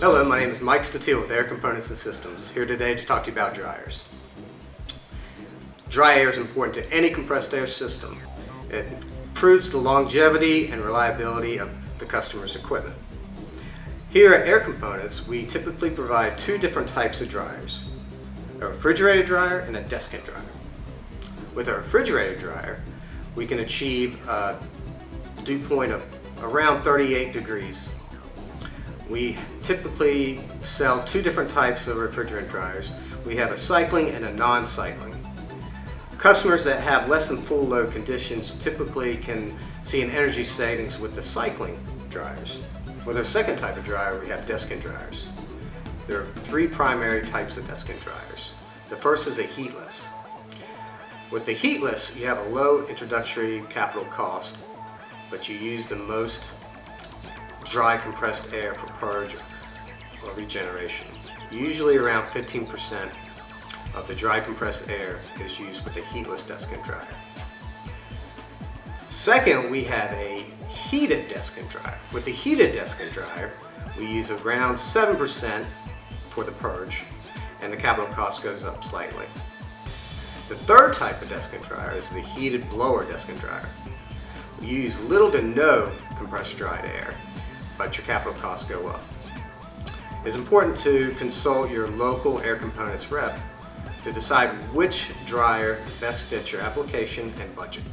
Hello, my name is Mike Statiel with Air Components and Systems, here today to talk to you about dryers. Dry air is important to any compressed air system. It improves the longevity and reliability of the customer's equipment. Here at Air Components, we typically provide two different types of dryers, a refrigerated dryer and a desiccant dryer. With a refrigerated dryer, we can achieve a dew point of around 38 degrees we typically sell two different types of refrigerant dryers. We have a cycling and a non-cycling. Customers that have less than full load conditions typically can see an energy savings with the cycling dryers. With our second type of dryer, we have desiccant dryers. There are three primary types of desiccant dryers. The first is a heatless. With the heatless, you have a low introductory capital cost, but you use the most dry compressed air for purge or regeneration. Usually around 15% of the dry compressed air is used with the heatless desiccant dryer. Second, we have a heated desiccant dryer. With the heated desiccant dryer, we use around 7% for the purge, and the capital cost goes up slightly. The third type of desiccant dryer is the heated blower desiccant dryer. We use little to no compressed dried air but your capital costs go up. It's important to consult your local air components rep to decide which dryer best fits your application and budget.